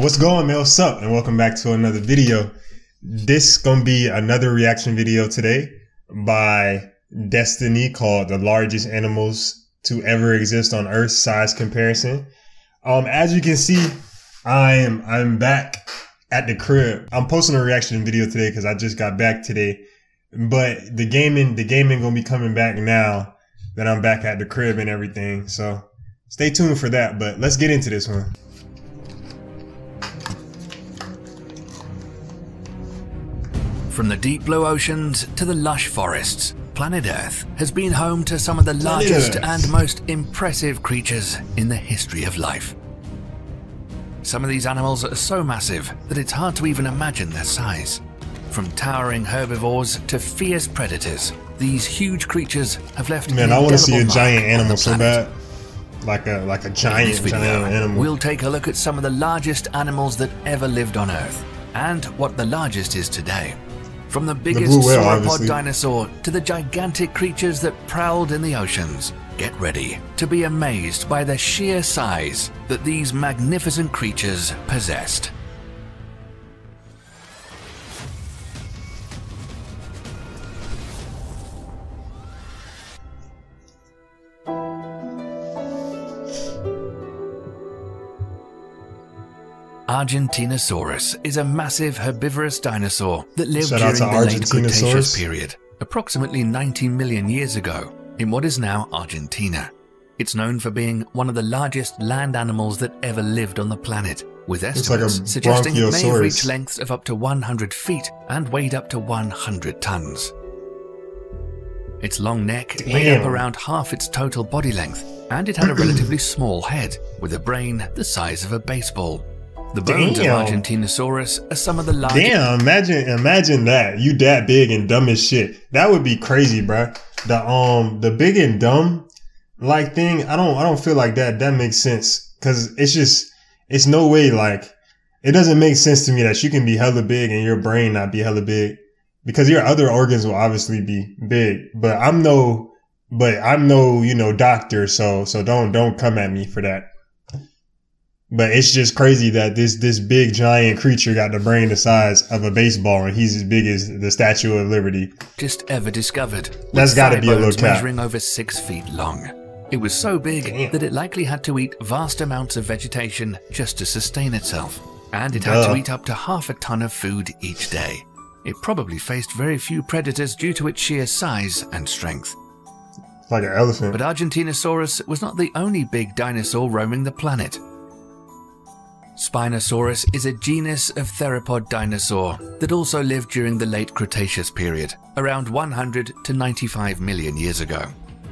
what's going, man? What's up? And welcome back to another video. This gonna be another reaction video today by Destiny called "The Largest Animals to Ever Exist on Earth Size Comparison." Um, as you can see, I am I'm back at the crib. I'm posting a reaction video today because I just got back today. But the gaming, the gaming gonna be coming back now that I'm back at the crib and everything. So stay tuned for that. But let's get into this one. From the deep blue oceans to the lush forests, planet Earth has been home to some of the largest Earth. and most impressive creatures in the history of life. Some of these animals are so massive that it's hard to even imagine their size. From towering herbivores to fierce predators, these huge creatures have left Man, an I want to see a giant animal so bad, like a like a giant video, giant animal. we'll take a look at some of the largest animals that ever lived on Earth and what the largest is today. From the biggest blue whale, sauropod obviously. dinosaur to the gigantic creatures that prowled in the oceans, get ready to be amazed by the sheer size that these magnificent creatures possessed. Argentinosaurus is a massive herbivorous dinosaur that lived Shout during the late Cretaceous period, approximately 90 million years ago, in what is now Argentina. It's known for being one of the largest land animals that ever lived on the planet, with Looks like estimates suggesting it may have reached lengths of up to 100 feet and weighed up to 100 tons. Its long neck made up Damn. around half its total body length, and it had a relatively small head, with a brain the size of a baseball. The bones Damn. of Argentinosaurus are some of the largest. Damn, imagine imagine that. You that big and dumb as shit. That would be crazy, bruh. The um the big and dumb like thing, I don't I don't feel like that that makes sense cuz it's just it's no way like it doesn't make sense to me that you can be hella big and your brain not be hella big because your other organs will obviously be big. But I'm no but I'm no, you know, doctor, so so don't don't come at me for that. But it's just crazy that this this big giant creature got the brain the size of a baseball, and he's as big as the Statue of Liberty. Just ever discovered. That's gotta be a little cap. measuring over six feet long. It was so big Damn. that it likely had to eat vast amounts of vegetation just to sustain itself, and it had Duh. to eat up to half a ton of food each day. It probably faced very few predators due to its sheer size and strength. Like an elephant. But Argentinosaurus was not the only big dinosaur roaming the planet. Spinosaurus is a genus of theropod dinosaur that also lived during the late Cretaceous period, around 100 to 95 million years ago.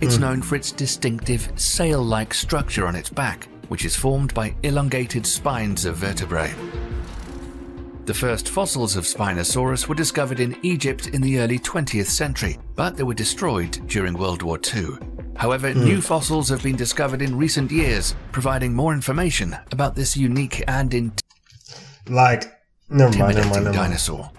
It's hmm. known for its distinctive sail like structure on its back, which is formed by elongated spines of vertebrae. The first fossils of Spinosaurus were discovered in Egypt in the early 20th century, but they were destroyed during World War II. However, hmm. new fossils have been discovered in recent years, providing more information about this unique and like, never mind, never mind, never mind. dinosaur.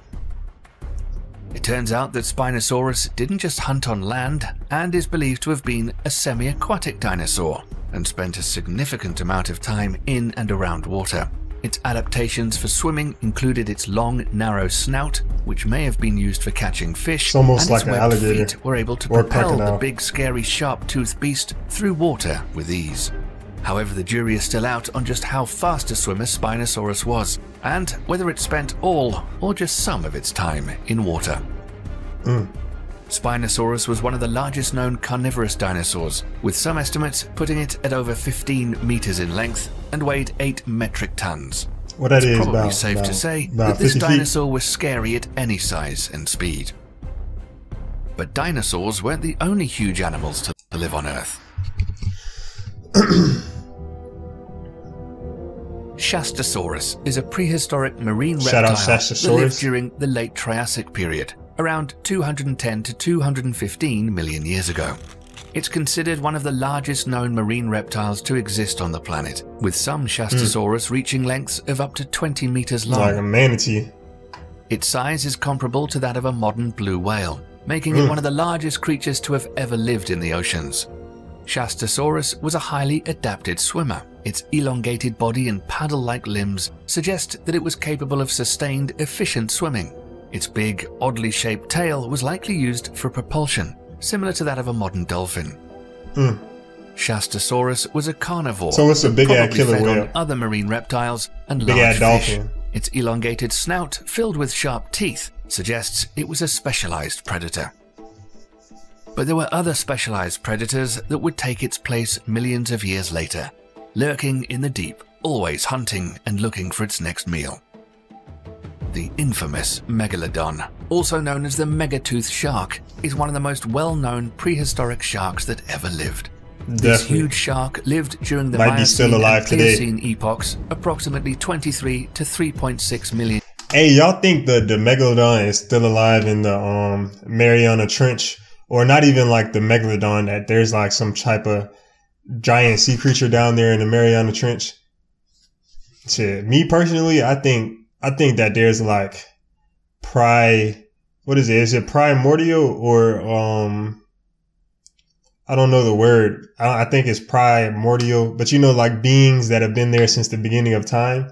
It turns out that Spinosaurus didn't just hunt on land and is believed to have been a semi aquatic dinosaur and spent a significant amount of time in and around water. Its adaptations for swimming included its long, narrow snout, which may have been used for catching fish, It's almost and like its an webbed alligator feet were able to propel the big, scary, sharp-toothed beast through water with ease. However, the jury is still out on just how fast a swimmer Spinosaurus was, and whether it spent all or just some of its time in water. Hmm. Spinosaurus was one of the largest known carnivorous dinosaurs, with some estimates putting it at over 15 meters in length and weighed 8 metric tons. What that is Probably about, safe about, to say that this 50 feet. dinosaur was scary at any size and speed. But dinosaurs weren't the only huge animals to live on Earth. Shastasaurus is a prehistoric marine Shout out reptile that lived during the late Triassic period, around 210 to 215 million years ago. It's considered one of the largest known marine reptiles to exist on the planet, with some Shastasaurus reaching lengths of up to 20 meters long. like a manatee. Its size is comparable to that of a modern blue whale, making Hmm. it one of the largest creatures to have ever lived in the oceans. Shastasaurus was a highly adapted swimmer. Its elongated body and paddle like limbs suggest that it was capable of sustained, efficient swimming. Its big, oddly shaped tail was likely used for propulsion, similar to that of a modern dolphin. Mm. Shastasaurus was a carnivore. So it's a big ass killer fed on other marine reptiles and Big large fish. dolphin. Its elongated snout, filled with sharp teeth, suggests it was a specialized predator. But there were other specialized predators that would take its place millions of years later, lurking in the deep, always hunting and looking for its next meal. The infamous megalodon, also known as the megatooth shark, is one of the most well-known prehistoric sharks that ever lived. This Definitely. huge shark lived during the Might be still Miocene alive and today. Pliocene epochs, approximately 23 to 3.6 million Hey, y'all think the the megalodon is still alive in the um Mariana Trench, or not even like the megalodon? That there's like some type of giant sea creature down there in the Mariana Trench. Shit, me personally, I think I think that there's like pri. What is it? Is it primordial or um? I don't know the word. I, I think it's primordial, but you know, like beings that have been there since the beginning of time.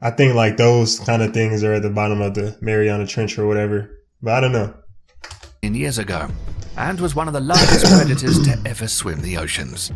I think like those kind of things are at the bottom of the Mariana Trench or whatever. But I don't know. In years ago, and was one of the largest predators to ever swim the oceans.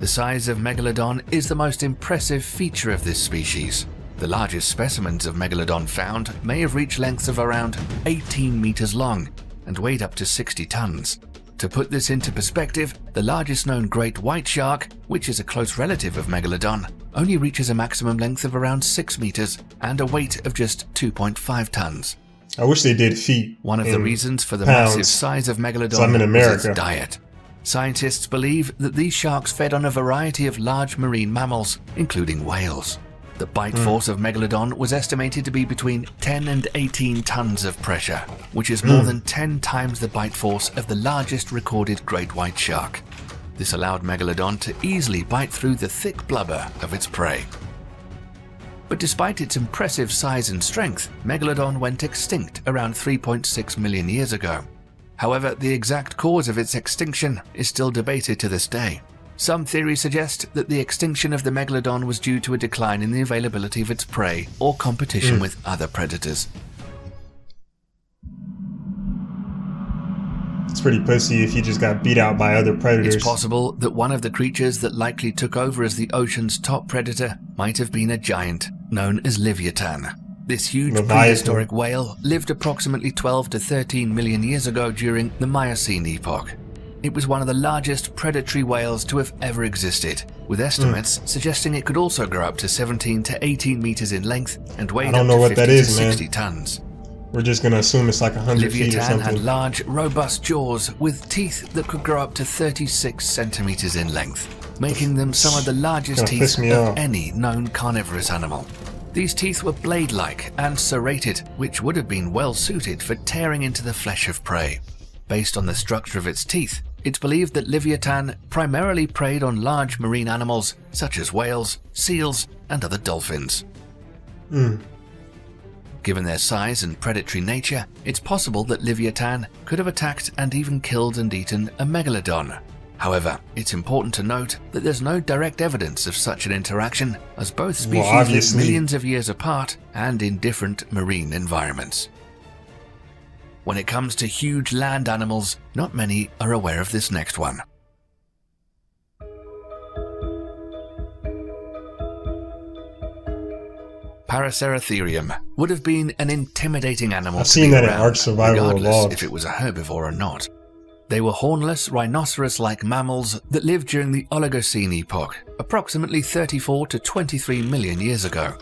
The size of Megalodon is the most impressive feature of this species. The largest specimens of Megalodon found may have reached lengths of around 18 meters long and weighed up to 60 tons. To put this into perspective, the largest known great white shark, which is a close relative of Megalodon, only reaches a maximum length of around 6 meters and a weight of just 2.5 tons. I wish they did feet. One of the reasons for the pounds. massive size of Megalodon So I'm in was America. its diet. Scientists believe that these sharks fed on a variety of large marine mammals, including whales. The bite Hmm. force of Megalodon was estimated to be between 10 and 18 tons of pressure, which is more than 10 times the bite force of the largest recorded great white shark. This allowed Megalodon to easily bite through the thick blubber of its prey. But despite its impressive size and strength, Megalodon went extinct around 3.6 million years ago. However, the exact cause of its extinction is still debated to this day. Some theories suggest that the extinction of the Megalodon was due to a decline in the availability of its prey or competition hmm. with other predators. It's pretty pussy if you just got beat out by other predators. It's possible that one of the creatures that likely took over as the ocean's top predator might have been a giant known as Leviathan. This huge Leviathan. prehistoric whale lived approximately 12 to 13 million years ago during the Miocene epoch. It was one of the largest predatory whales to have ever existed, with estimates hmm. suggesting it could also grow up to 17 to 18 meters in length and weigh up to what 50 that to is, man. 60 tons. We're just gonna assume it's like a hundred feet or Leviathan had large, robust jaws with teeth that could grow up to 36 centimeters in length, making them some of the largest teeth of any known carnivorous animal. These teeth were blade like and serrated, which would have been well suited for tearing into the flesh of prey. Based on the structure of its teeth, it's believed that Leviathan primarily preyed on large marine animals such as whales, seals, and other dolphins. Hmm. Given their size and predatory nature, it's possible that Leviathan could have attacked and even killed and eaten a megalodon. However, it's important to note that there's no direct evidence of such an interaction, as both species live millions of years apart and in different marine environments. When it comes to huge land animals, not many are aware of this next one. Paraceratherium would have been an intimidating animal. I've to seen be that in around, Ark Survival Evolved. if it was a herbivore or not. They were hornless, rhinoceros-like mammals that lived during the Oligocene epoch, approximately 34 to 23 million years ago.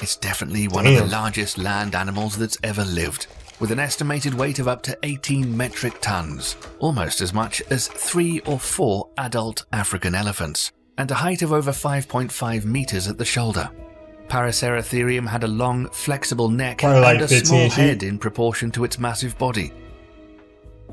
It's definitely one of the largest land animals that's ever lived, with an estimated weight of up to 18 metric tons, almost as much as three or four adult African elephants, and a height of over 5.5 meters at the shoulder. Paraceratherium had a long, flexible neck like and a small head in proportion to its massive body.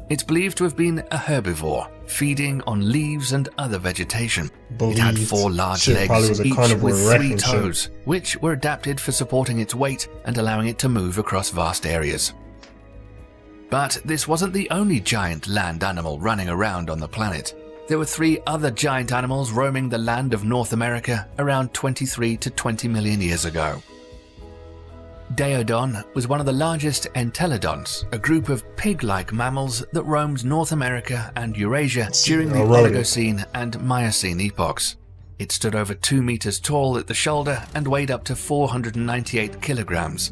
It's believed to have been a herbivore, feeding on leaves and other vegetation. It had four large Shit, legs, each with three toes, which were adapted for supporting its weight and allowing it to move across vast areas. But this wasn't the only giant land animal running around on the planet. There were three other giant animals roaming the land of North America around 23 to 20 million years ago. Daeodon was one of the largest entelodonts, a group of pig-like mammals that roamed North America and Eurasia during the Oligocene and Miocene epochs. It stood over 2 meters tall at the shoulder and weighed up to 498 kilograms.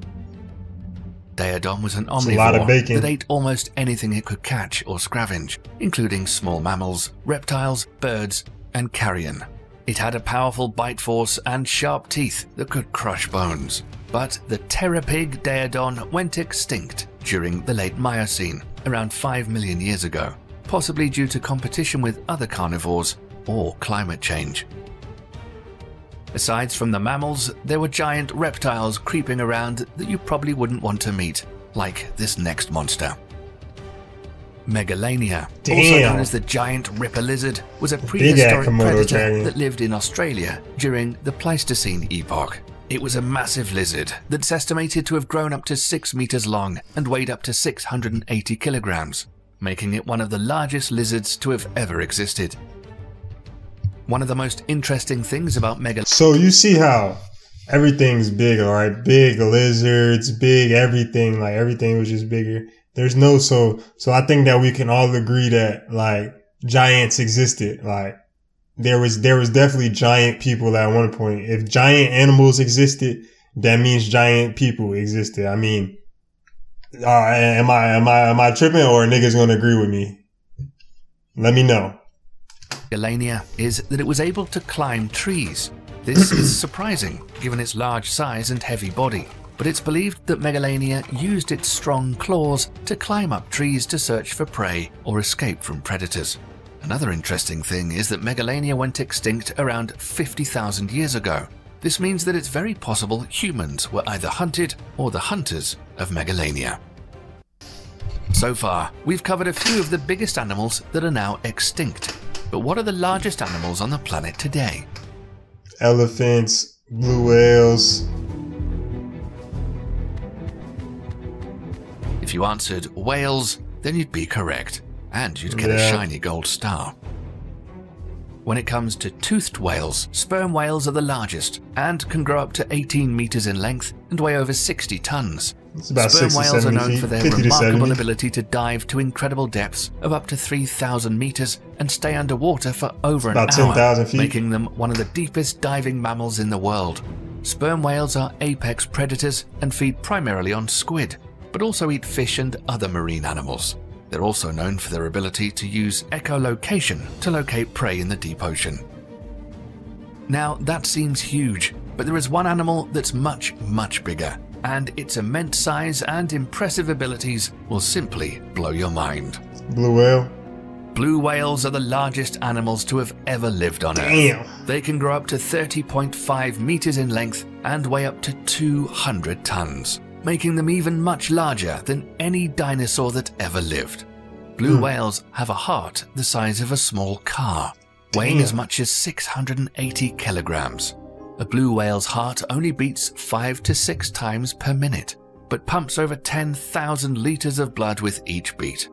Daeodon was an omnivore that ate almost anything it could catch or scavenge, including small mammals, reptiles, birds, and carrion. It had a powerful bite force and sharp teeth that could crush bones. But the pterapig Daeodon went extinct during the late Miocene, around 5 million years ago, possibly due to competition with other carnivores or climate change. Aside from the mammals, there were giant reptiles creeping around that you probably wouldn't want to meet, like this next monster. Megalania, Damn. also known as the giant ripper lizard, was a prehistoric predator dragon. that lived in Australia during the Pleistocene epoch. It was a massive lizard that's estimated to have grown up to 6 meters long and weighed up to 680 kilograms, making it one of the largest lizards to have ever existed. One of the most interesting things about Megalania. So you see how everything's big, all right? Big lizards, big everything. Like everything was just bigger. There's no so so. I think that we can all agree that like giants existed. Like there was there was definitely giant people at one point. If giant animals existed, that means giant people existed. I mean, uh, am I am I am I tripping or niggas gonna agree with me? Let me know. Megalania is that it was able to climb trees. This is surprising, given its large size and heavy body, but it's believed that Megalania used its strong claws to climb up trees to search for prey or escape from predators. Another interesting thing is that Megalania went extinct around 50,000 years ago. This means that it's very possible humans were either hunted or the hunters of Megalania. So far, we've covered a few of the biggest animals that are now extinct. But what are the largest animals on the planet today? Elephants, blue whales. If you answered whales, then you'd be correct, and you'd get yeah. a shiny gold star. When it comes to toothed whales, sperm whales are the largest and can grow up to 18 meters in length and weigh over 60 tons. Sperm whales are known feet, for their remarkable ability to dive to incredible depths of up to 3,000 meters and stay underwater for over an About hour, making them one of the deepest diving mammals in the world. Sperm whales are apex predators and feed primarily on squid, but also eat fish and other marine animals. They're also known for their ability to use echolocation to locate prey in the deep ocean. Now, that seems huge, but there is one animal that's much, much bigger, and its immense size and impressive abilities will simply blow your mind. Blue whale. Blue whales are the largest animals to have ever lived on Damn. Earth. They can grow up to 30.5 meters in length and weigh up to 200 tons, making them even much larger than any dinosaur that ever lived. Blue hmm. whales have a heart the size of a small car, weighing Damn. as much as 680 kilograms. A blue whale's heart only beats 5 to 6 times per minute, but pumps over 10,000 liters of blood with each beat.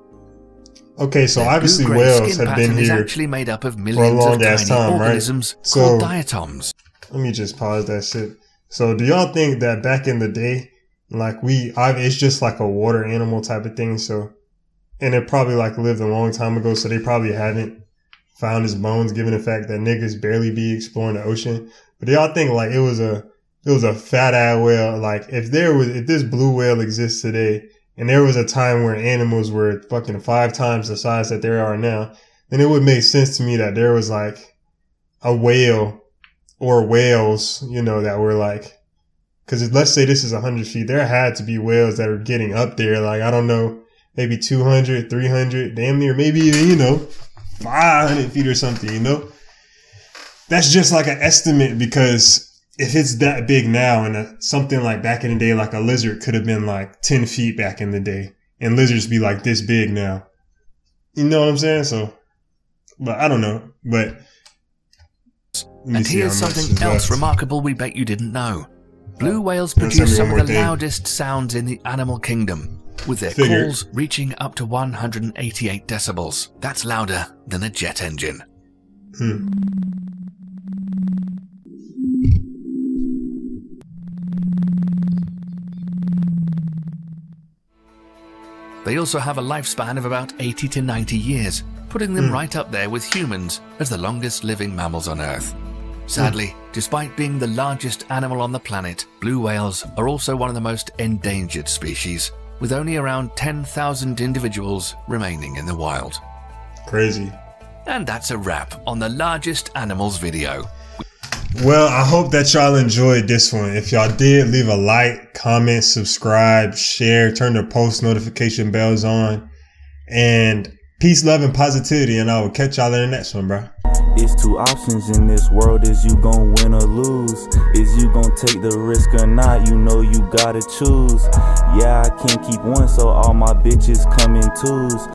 Okay, so Their obviously whales have been here actually made up of millions of tiny time, organisms right? so, called diatoms. Let me just pause that shit. So, do y'all think that back in the day, like we, I've, it's just like a water animal type of thing? So, and it probably like lived a long time ago, so they probably haven't found his bones, given the fact that niggas barely be exploring the ocean. But y'all think like it was a it was a fat ass whale? Like if there was if this blue whale exists today, and there was a time where animals were fucking five times the size that they are now, then it would make sense to me that there was like a whale or whales, you know, that were like, because let's say this is 100 feet, there had to be whales that are getting up there. Like, I don't know, maybe 200, 300, damn near, maybe even, you know, 500 feet or something, you know? That's just like an estimate because if it's that big now and a, something like back in the day, like a lizard could have been like 10 feet back in the day and lizards be like this big now. You know what I'm saying? So, but I don't know, but. And here's something else left. remarkable we bet you didn't know. Blue whales produce some of the loudest sounds in the animal kingdom. with their Figured. calls reaching up to 188 decibels. That's louder than a jet engine. Hmm. They also have a lifespan of about 80 to 90 years, putting them hmm. right up there with humans as the longest living mammals on Earth. Sadly, hmm. despite being the largest animal on the planet, blue whales are also one of the most endangered species, with only around 10,000 individuals remaining in the wild. Crazy. And that's a wrap on the largest animals video. Well, I hope that y'all enjoyed this one. If y'all did, leave a like, comment, subscribe, share, turn the post notification bells on. And peace, love, and positivity. And I will catch y'all in the next one, bro. It's two options in this world is you gon' win or lose Is you gon' take the risk or not, you know you gotta choose Yeah, I can't keep one so all my bitches come in twos